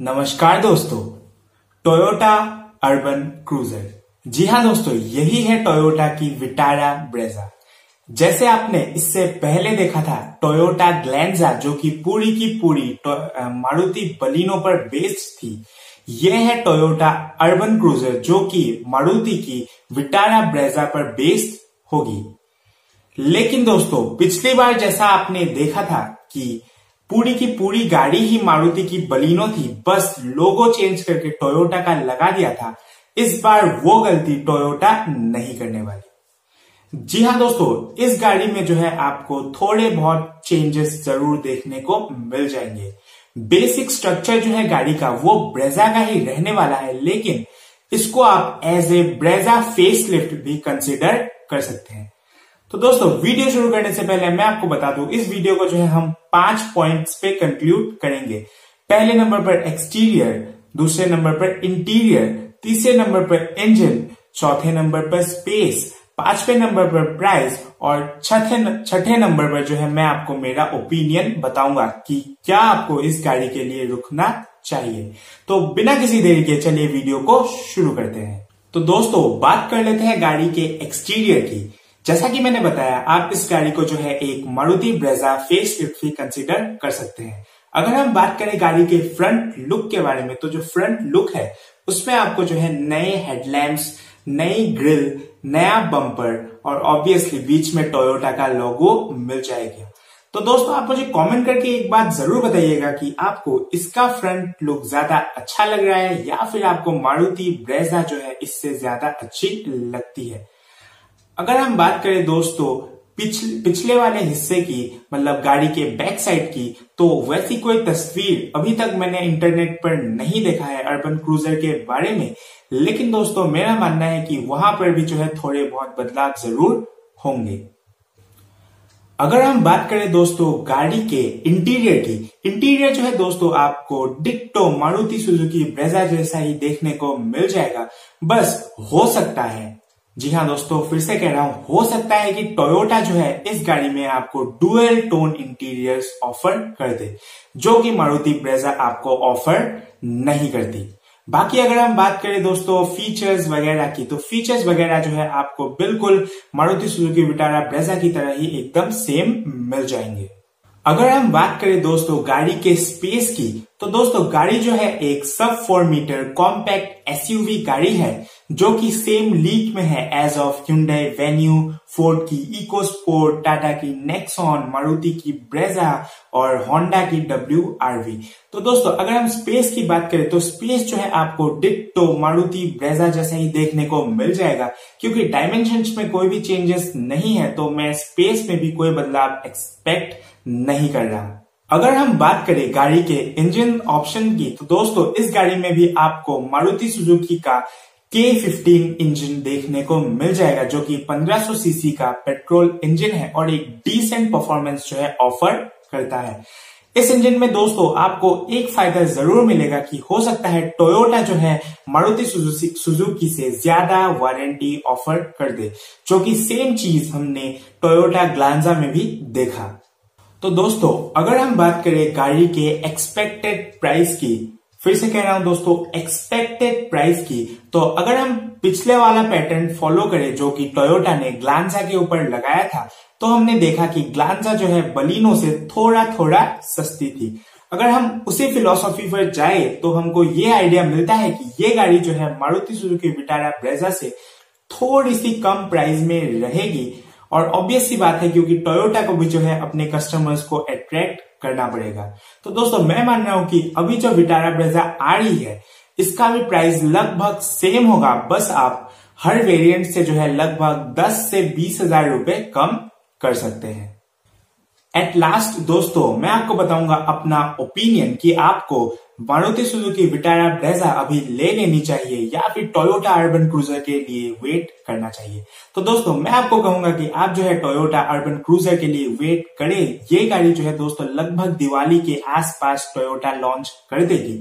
नमस्कार दोस्तों Toyota urban cruiser जी हाँ दोस्तों, यही है टोयोटा की विटारा ब्रेजा जैसे आपने इससे पहले देखा था टोयोटा ग्लैंजा जो कि पूरी की पूरी मारुति बलिनो पर बेस्ड थी, यह है टोयोटा अर्बन क्रूजर जो कि मारुति की विटारा ब्रेजा पर बेस्ड होगी। लेकिन दोस्तों, पिछली बार जैसा आपने देखा था कि पूरी की पूरी गाड़ी ही मारुति की बलिनो थी। बस लोगो चेंज करके टोयोटा का लगा दिया था। इस बार वो गलती टोयोटा नहीं करने वाली। जी हाँ दोस्तों, इस गाड़ी में जो है आपको थोड़े बहुत चेंजेस ज़रूर देखने को मिल जाएँगे। बेसिक स्ट्रक्चर जो है गाड़ी का, वो ब्रेजा का ही रहने वाला है, लेकिन इसको आप as a Brezza face lift भी कंसिडर कर सकते हैं। तो दोस्तों, वीडियो शुरू करने से पहले मैं आपको बता दूँ, इस वीडियो को जो है हम पाँच पॉइंट्स पे कंक्लूड करेंगे। पहले नंबर पर एक्सटीरियर दूसरे नंबर पर इंटीरियर तीसरे नंबर पर इंजन चौथे नंबर पर स्पेस पांचवे नंबर पर प्राइस और छठे छठे नंबर पर जो है मैं आपको मेरा ओपिनियन बताऊँगा कि क्या आपको इस गाड़ी के लिए रुकना चाहिए। तो बिना किसी देरी के चलिए वीडियो को शुरू करते हैं। तो दोस्तों, बात कर लेते हैं गाड़ी के एक्सटीरियर की। जैसा कि मैंने बताया, आप इस गाड़ी को जो है एक मारुति ब्रेजा फेस लिफ्ट भी कंसिडर कर सकते हैं। अगर हम बात करें गाड़ी के फ्रंट लुक के बारे में तो जो फ्रंट लुक है, उसमें आपको जो है नए हेडलैम्प्स नई ग्रिल नया बम्पर और ऑब्वियसली बीच में टोयोटा का लोगो मिल जाएगा। तो दोस्तों, आप मुझे कमेंट करके एक बात ज़रूर बताइएगा कि आपको इसका फ्रंट लुक ज़्यादा अच्छा लग रहा है या फिर आपको मारुति ब्रेजा जो है इससे ज़्यादा अच्छी लगती है। अगर हम बात करें दोस्तों पिछले पिछले वाले हिस्से की मतलब गाड़ी के बैक साइड की तो वैसी कोई तस्वीर अभी तक मैंने इंटरनेट पर नहीं देखा है अर्बन क्रूजर के बारे में। लेकिन दोस्तों, मेरा मानना है कि वहाँ पर भी जो है थोड़े बहुत बदलाव ज़रूर होंगे। अगर हम बात करें दोस्तों, गाड़ी के इंटीरियर की इंटीरियर जो है दोस्तों, आपको डिक्टो मारुति सुजुकी ब्रेजा जैसा ही देखने को मिल जाएगा। बस हो सकता है जी हाँ दोस्तों, फिर से कह रहा हूँ, हो सकता है कि टोयोटा जो है इस गाड़ी में आपको डुअल टोन इंटीरियर्स ऑफ़र कर दे, जो कि मारुति ब्रेजा आपको ऑफ़र नहीं करती। बाकी अगर हम बात करें दोस्तों फीचर्स वगैरह की तो फीचर्स वगैरह जो है आपको बिल्कुल मारुति सुजुकी विटारा ब्रेजा की तरह ही एकदम सेम मिल जाएँगे। अगर हम बात करें दोस्तों, गाड़ी के स्पेस की तो दोस्तों, गाड़ी जो है एक सब फोर मीटर कॉम्पैक्ट एसयूवी गाड़ी है, जो कि सेम लीक में है as of hyundai Venue Ford की इको स्पोर्ट टाटा की नेक्सॉन मारुति की ब्रेजा और होंडा की डब्ल्यू आरवी तो दोस्तों, अगर हम स्पेस की बात करें तो स्पेस जो है आपको डिक्टो मारुति ब्रेजा जैसा ही देखने को मिल जाएगा, क्योंकि डायमेंशन में कोई भी चेंजेस नहीं है तो मैं स्पेस में भी कोई बदलाव एक्सपेक्ट नहीं कर रहा। अगर हम बात करें गाड़ी के इंजन ऑप्शन की तो दोस्तों, इस गाड़ी में भी आपको मारुति सुजुकी का के फिफ्टीन इंजन देखने को मिल जाएगा, जो कि 1500 सीसी का पेट्रोल इंजन है और एक डिसेंट परफॉर्मेंस जो है ऑफ़र करता है। इस इंजन में दोस्तों, आपको एक फ़ायदा ज़रूर मिलेगा कि हो सकता है टोयोटा जो है मारुति सुजुकी से ज़्यादा वारंटी ऑफ़र कर दे, जो कि सेम चीज़ हमने टोयोटा ग्लांजा में भी देखा। तो दोस्तों, अगर हम बात करें गाड़ी के एक्सपेक्टेड प्राइस की, फिर से कह रहा हूँ दोस्तों एक्सपेक्टेड प्राइस की तो अगर हम पिछले वाला पैटर्न फॉलो करें, जो कि टोयोटा ने ग्लांजा के ऊपर लगाया था तो हमने देखा कि ग्लांजा जो है बलिनो से थोड़ा थोड़ा सस्ती थी। अगर हम उसी फिलोसॉफी पर जाए तो हमको ये आइडिया मिलता है कि ये गाड़ी जो है मारुति सुजुकी विटारा ब्रेजा से थोड़ी सी कम प्राइस में रहेगी। और ऑब्वियस सी बात है क्योंकि टोयोटा को भी जो है अपने कस्टमर्स को अट्रैक्ट करना पड़ेगा। तो दोस्तों, मैं मान रहा हूँ कि अभी जो विटारा ब्रेजा आ रही है, इसका भी प्राइस लगभग सेम होगा। बस आप हर वेरिएंट से जो है लगभग 10 से बीस हज़ार रुपए कम कर सकते हैं। एट लास्ट दोस्तों, मैं आपको बताऊँगा अपना ओपिनियन कि आपको मारुति सुजुकी विटारा ब्रेजा अभी ले लेनी चाहिए या फिर टोयोटा अर्बन क्रूजर के लिए वेट करना चाहिए। तो दोस्तों, मैं आपको कहूँगा कि आप जो है टोयोटा अर्बन क्रूजर के लिए वेट करें। ये गाड़ी जो है दोस्तों, लगभग दिवाली के आसपास टोयोटा लॉन्च कर देगी।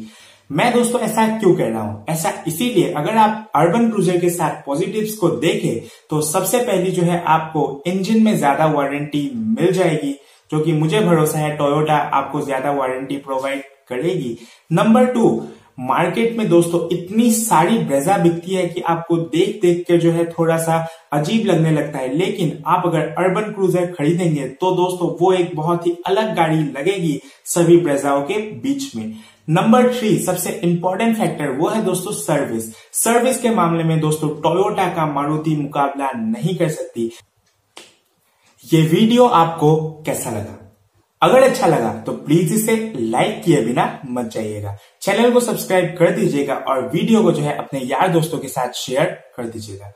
मैं दोस्तों, ऐसा क्यों कह रहा हूँ? ऐसा इसीलिए अगर आप अर्बन क्रूजर के साथ पॉजिटिव्स को देखें तो सबसे पहली जो है आपको इंजन में ज़्यादा वारंटी मिल जाएगी। जो कि मुझे भरोसा है टोयोटा आपको ज़्यादा वारंटी प्रोवाइड करेगी। नंबर टू मार्केट में दोस्तों इतनी सारी ब्रेजा बिकती है कि आपको देख देख के जो है थोड़ा सा अजीब लगने लगता है। लेकिन आप अगर अर्बन क्रूजर खरीदेंगे तो दोस्तों वो एक बहुत ही अलग गाड़ी लगेगी सभी ब्रेजाओं के बीच में। नंबर थ्री सबसे इंपॉर्टेंट फैक्टर वो है दोस्तों सर्विस सर्विस के मामले में दोस्तों टोयोटा का मारुति मुकाबला नहीं कर सकती। ये वीडियो आपको कैसा लगा? अगर अच्छा लगा तो प्लीज़ इसे लाइक किए बिना मत जाइएगा। चैनल को सब्सक्राइब कर दीजिएगा और वीडियो को जो है अपने यार दोस्तों के साथ शेयर कर दीजिएगा।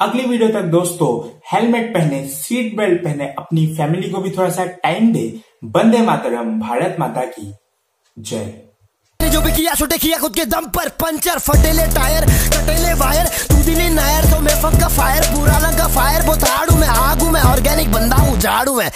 अगली वीडियो तक दोस्तों, हेलमेट पहने, सीट बेल्ट पहने, अपनी फैमिली को भी थोड़ा सा टाइम दे। बंदे मातरम, भारत माता की जय। जो भी किया छोटे किया खुद के दम पर। पंचर, फटेले टायर, कटेले वायर, तू दिली नायर तो मैं फक का फायर पूरा का फायर बोताड़ू मैं, आगू मैं ऑर्गेनिक बंदा हूँ, झाड़ू मैं।